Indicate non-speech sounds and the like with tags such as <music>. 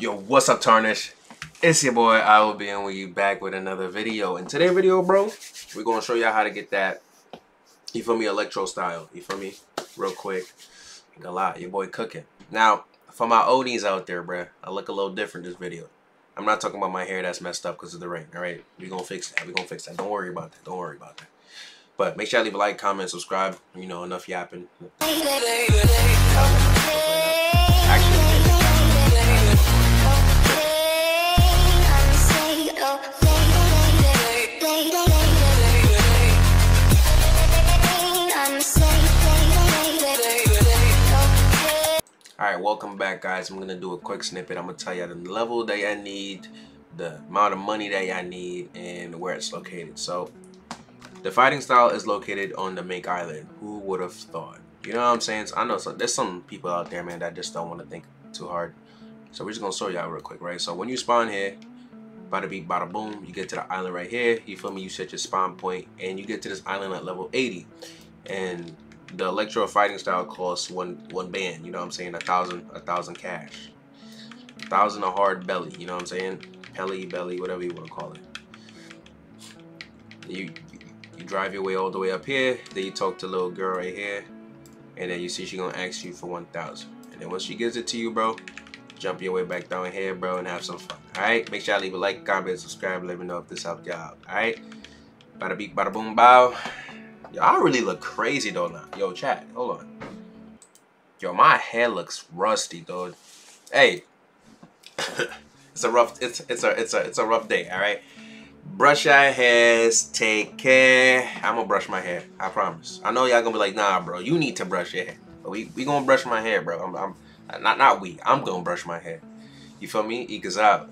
Yo, what's up, Tarnish? It's your boy, ILB in with you back with another video. In today's video, bro, we're gonna show y'all how to get that, you feel me, electro style. You feel me? Real quick. A lot, your boy cooking. Now, for my oldies out there, bruh, I look a little different this video. I'm not talking about my hair that's messed up because of the rain, alright? we gonna fix that. we gonna fix that. Don't worry about that. Don't worry about that. But make sure you leave a like, comment, subscribe. You know, enough yapping. Alright, welcome back guys. I'm going to do a quick snippet. I'm going to tell you the level that I need, the amount of money that I need, and where it's located. So, the fighting style is located on the Make Island. Who would have thought? You know what I'm saying? So I know so there's some people out there, man, that just don't want to think too hard. So we're just going to show y'all real quick, right? So when you spawn here, bada beat, bada boom, you get to the island right here. You feel me? You set your spawn point, and you get to this island at level 80. And the electro fighting style costs one one band. You know what I'm saying? A thousand a thousand cash, a thousand a hard belly. You know what I'm saying? Pelly belly, whatever you want to call it. You you drive your way all the way up here. Then you talk to little girl right here, and then you see she gonna ask you for one thousand. And then once she gives it to you, bro, jump your way back down here, bro, and have some fun. All right? Make sure I leave a like, comment, subscribe, let me know if this helped y'all. All right? Bada beat, bada boom, bow. I really look crazy though now. Yo, chat, hold on. Yo, my hair looks rusty, dude. Hey, <laughs> it's a rough. It's it's a it's a it's a rough day. All right. Brush your hairs. Take care. I'm gonna brush my hair. I promise. I know y'all gonna be like, nah, bro. You need to brush your hair. But we we gonna brush my hair, bro. I'm, I'm not not we. I'm gonna brush my hair. You feel me? Eagles out.